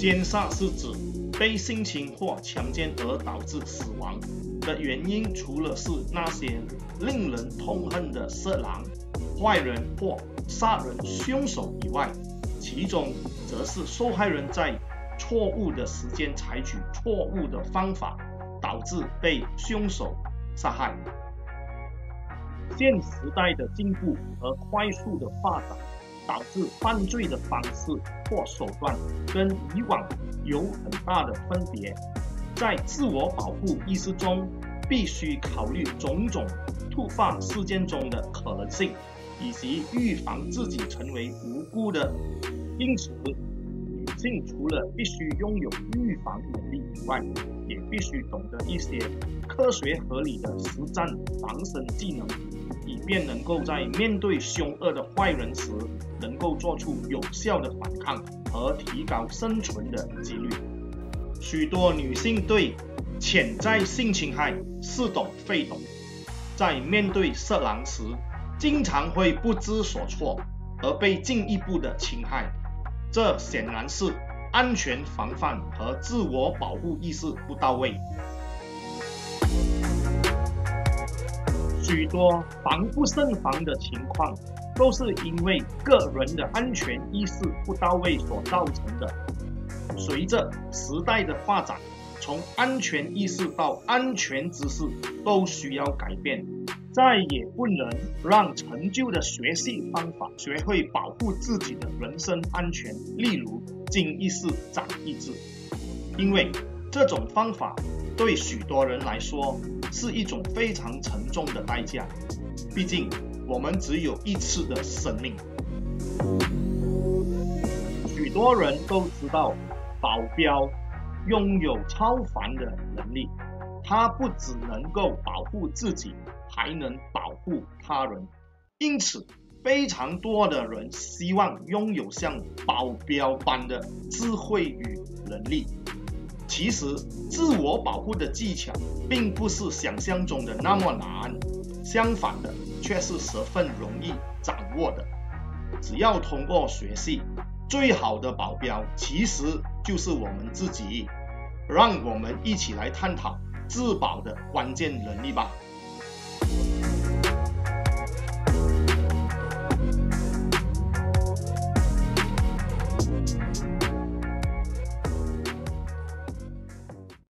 奸杀是指被性侵或强奸而导致死亡的原因，除了是那些令人痛恨的色狼、坏人或杀人凶手以外，其中则是受害人在错误的时间采取错误的方法，导致被凶手杀害。现时代的进步和快速的发展，导致犯罪的方式或手段跟以往有很大的分别。在自我保护意识中，必须考虑种种突发事件中的可能性，以及预防自己成为无辜的。因此，女性除了必须拥有预防能力以外，也必须懂得一些科学合理的实战防身技能。以便能够在面对凶恶的坏人时，能够做出有效的反抗和提高生存的几率。许多女性对潜在性侵害似懂非懂，在面对色狼时，经常会不知所措而被进一步的侵害。这显然是安全防范和自我保护意识不到位。许多防不胜防的情况，都是因为个人的安全意识不到位所造成的。随着时代的发展，从安全意识到安全知识都需要改变。再也不能让陈旧的学习方法学会保护自己的人身安全，例如经一事长一智，因为这种方法。对许多人来说是一种非常沉重的代价，毕竟我们只有一次的生命。许多人都知道，保镖拥有超凡的能力，他不只能够保护自己，还能保护他人。因此，非常多的人希望拥有像保镖般的智慧与能力。其实，自我保护的技巧并不是想象中的那么难，相反的，却是十分容易掌握的。只要通过学习，最好的保镖其实就是我们自己。让我们一起来探讨自保的关键能力吧。